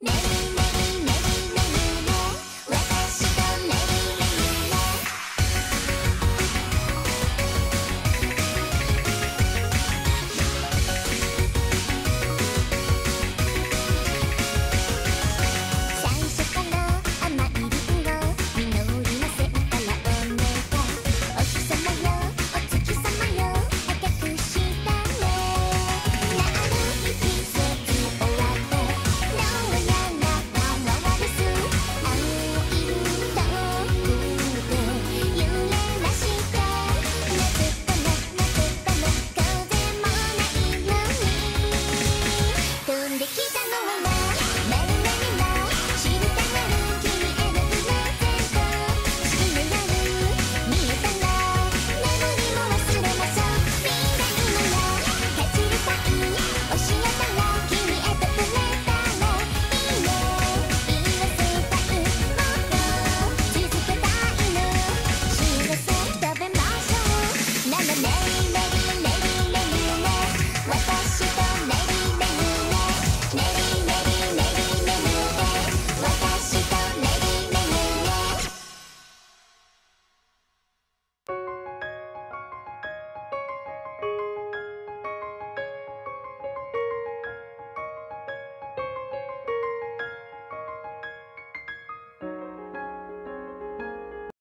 Maybe